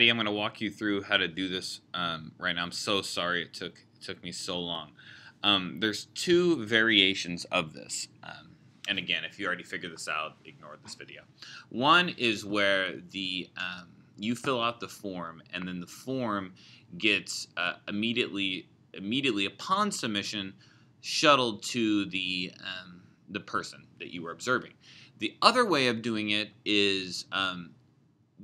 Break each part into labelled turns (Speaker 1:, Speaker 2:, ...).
Speaker 1: I'm going to walk you through how to do this um, right now. I'm so sorry it took it took me so long. Um, there's two variations of this. Um, and again, if you already figured this out, ignore this video. One is where the um, you fill out the form, and then the form gets uh, immediately immediately upon submission shuttled to the um, the person that you were observing. The other way of doing it is um,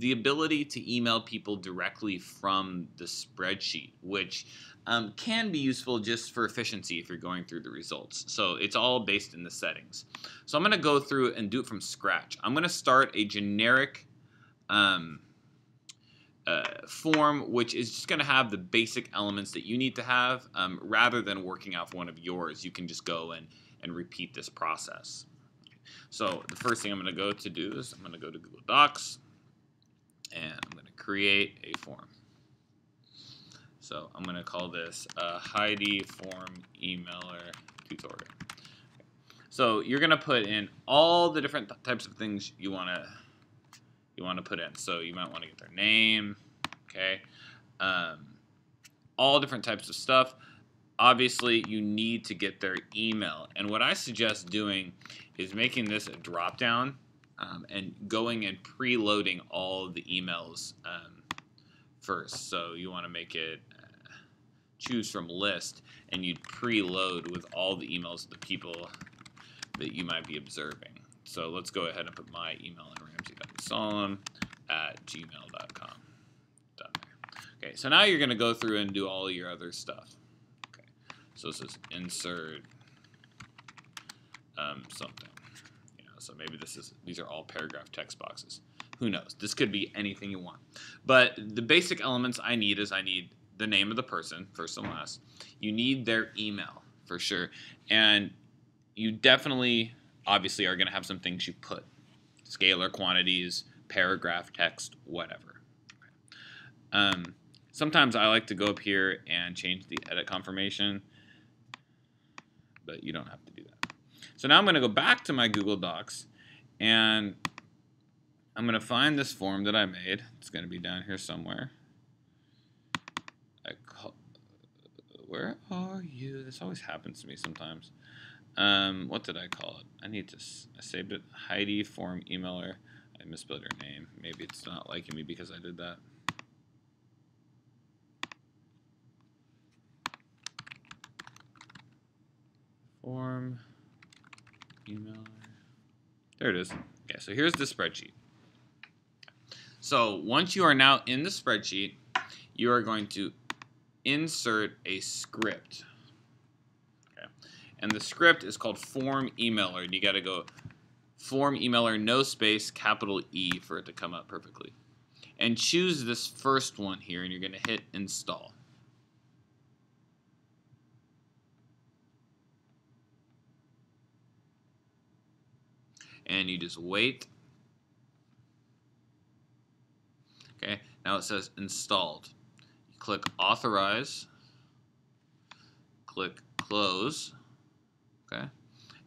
Speaker 1: the ability to email people directly from the spreadsheet, which um, can be useful just for efficiency if you're going through the results. So it's all based in the settings. So I'm going to go through and do it from scratch. I'm going to start a generic um, uh, form, which is just going to have the basic elements that you need to have. Um, rather than working off one of yours, you can just go and, and repeat this process. So the first thing I'm going to go to do is I'm going to go to Google Docs and I'm going to create a form. So I'm going to call this a Heidi form emailer tutorial. So you're going to put in all the different types of things you want to you want to put in. So you might want to get their name, okay, um, all different types of stuff. Obviously, you need to get their email. And what I suggest doing is making this a drop down um, and going and preloading all the emails um, first. So you want to make it uh, choose from list, and you'd preload with all the emails of the people that you might be observing. So let's go ahead and put my email in ramsey.solon at gmail.com. Okay, so now you're going to go through and do all your other stuff. Okay, so this is insert um, something. So maybe this is these are all paragraph text boxes. Who knows? This could be anything you want. But the basic elements I need is I need the name of the person, first and last. You need their email for sure. And you definitely obviously are going to have some things you put scalar quantities, paragraph text, whatever. Um, sometimes I like to go up here and change the edit confirmation, but you don't have to do that. So now I'm going to go back to my Google Docs and I'm going to find this form that I made. It's going to be down here somewhere. I call, where are you? This always happens to me sometimes. Um, what did I call it? I need to I saved it. Heidi form emailer. I misspelled her name. Maybe it's not liking me because I did that. Form emailer. There it is. Okay, so here's the spreadsheet. So once you are now in the spreadsheet, you are going to insert a script Okay. and the script is called form emailer. And you got to go form emailer, no space, capital E for it to come up perfectly. And choose this first one here, and you're going to hit install. And you just wait. Okay, now it says installed. You click authorize, click close, okay?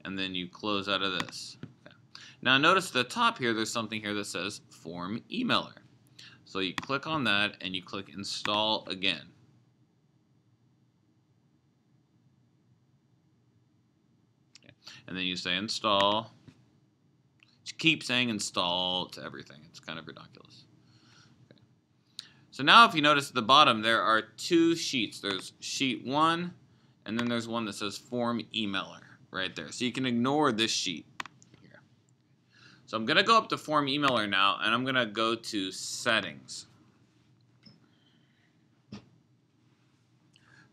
Speaker 1: And then you close out of this. Okay. Now notice the top here, there's something here that says Form Emailer. So you click on that and you click Install again. Okay. And then you say Install. Keep saying Install to everything. It's kind of ridiculous. Okay. So now if you notice at the bottom, there are two sheets. There's sheet one, and then there's one that says Form Emailer right there. So you can ignore this sheet here. So I'm going to go up to Form Emailer now, and I'm going to go to Settings.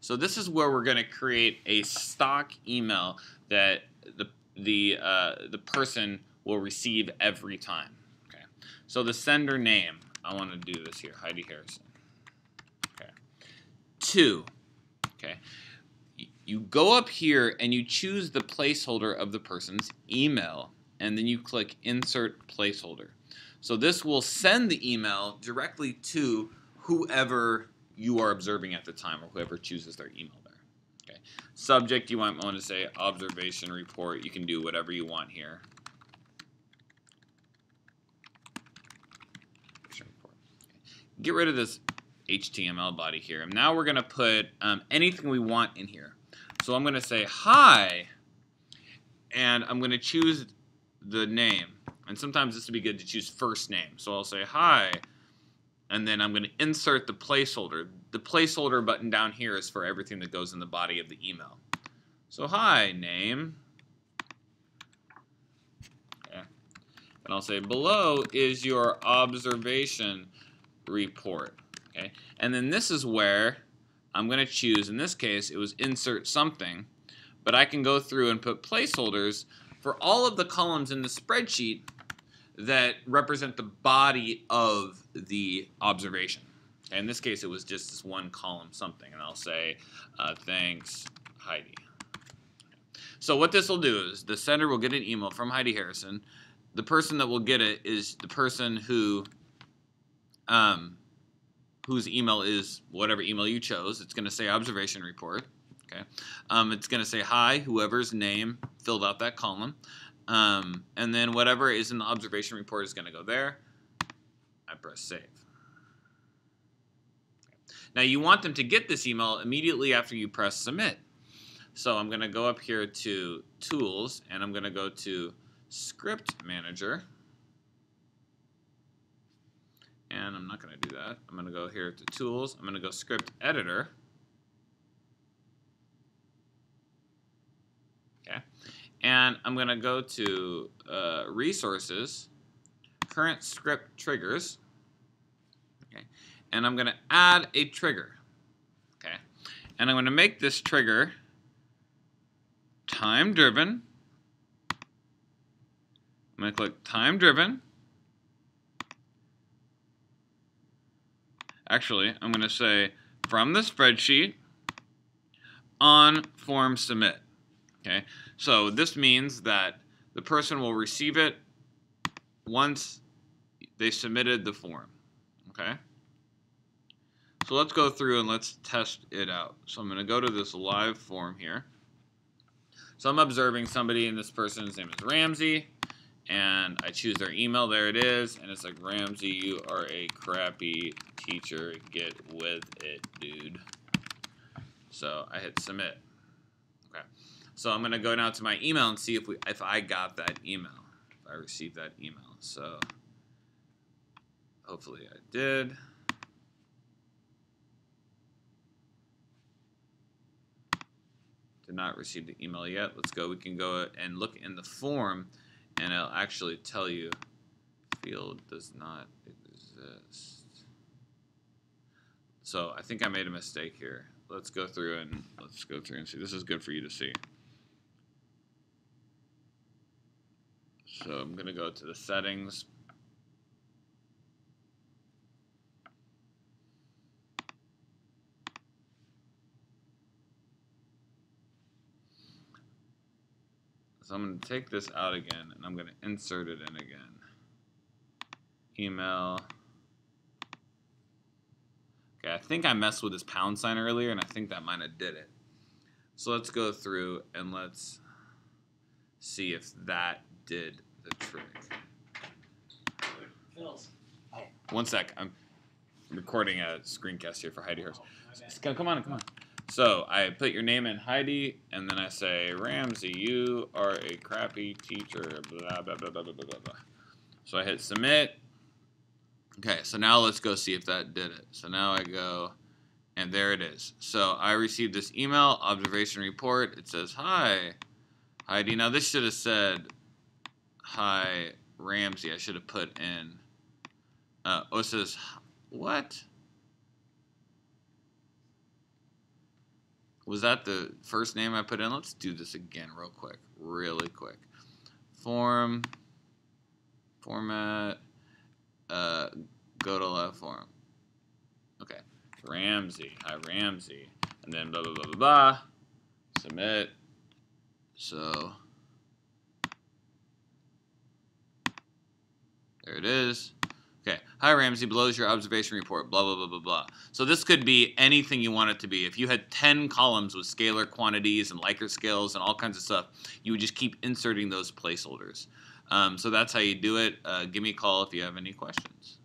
Speaker 1: So this is where we're going to create a stock email that the the uh, the person will receive every time. Okay. So the sender name, I want to do this here, Heidi Harrison. Okay. Two. Okay you go up here and you choose the placeholder of the person's email, and then you click Insert Placeholder. So this will send the email directly to whoever you are observing at the time, or whoever chooses their email there. Okay. Subject, you might want to say observation report. You can do whatever you want here. Get rid of this HTML body here. And now we're going to put um, anything we want in here. So I'm going to say hi, and I'm going to choose the name. And sometimes this would be good to choose first name. So I'll say hi, and then I'm going to insert the placeholder. The placeholder button down here is for everything that goes in the body of the email. So hi, name. And I'll say below is your observation report. Okay. And then this is where I'm going to choose, in this case, it was insert something, but I can go through and put placeholders for all of the columns in the spreadsheet that represent the body of the observation. In this case, it was just this one column something, and I'll say, uh, thanks, Heidi. So what this will do is the sender will get an email from Heidi Harrison. The person that will get it is the person who um, whose email is whatever email you chose. It's going to say observation report. Okay. Um, it's going to say hi, whoever's name filled out that column. Um, and then whatever is in the observation report is going to go there. I press save. Now you want them to get this email immediately after you press submit. So I'm going to go up here to tools and I'm going to go to script manager. And I'm not going to do that. I'm going to go here to Tools. I'm going to go Script Editor. Okay. And I'm going to go to uh, Resources, Current Script Triggers. Okay. And I'm going to add a trigger. Okay. And I'm going to make this trigger time driven. I'm going to click time driven. Actually, I'm going to say from the spreadsheet on form submit. Okay, so this means that the person will receive it once they submitted the form. Okay, so let's go through and let's test it out. So I'm going to go to this live form here. So I'm observing somebody, and this person's name is Ramsey and I choose their email. There it is. And it's like, Ramsey, you are a crappy teacher. Get with it, dude. So I hit submit. Okay. So I'm going to go now to my email and see if we if I got that email. If I received that email. So hopefully I did. Did not receive the email yet. Let's go. We can go and look in the form and it'll actually tell you field does not exist. So I think I made a mistake here. Let's go through and let's go through and see. This is good for you to see. So I'm going to go to the settings. So I'm going to take this out again and I'm going to insert it in again. Email. Okay, I think I messed with this pound sign earlier and I think that might have did it. So let's go through and let's see if that did the trick. One sec, I'm recording a screencast here for Heidi Hurst. Oh, come on, come on. So I put your name in Heidi, and then I say, Ramsey, you are a crappy teacher, blah, blah, blah, blah, blah, blah, blah. So I hit submit. Okay, so now let's go see if that did it. So now I go, and there it is. So I received this email, observation report. It says, hi, Heidi. Now this should have said, hi, Ramsey. I should have put in, uh, oh, it says, what? Was that the first name I put in? Let's do this again real quick. Really quick. Form. Format. Uh, go to left form. Okay. Ramsey. Hi, Ramsey. And then blah, blah, blah, blah, blah. Submit. So. There it is. Hi, Ramsey. Below is your observation report. Blah, blah, blah, blah, blah. So this could be anything you want it to be. If you had 10 columns with scalar quantities and Likert scales and all kinds of stuff, you would just keep inserting those placeholders. Um, so that's how you do it. Uh, give me a call if you have any questions.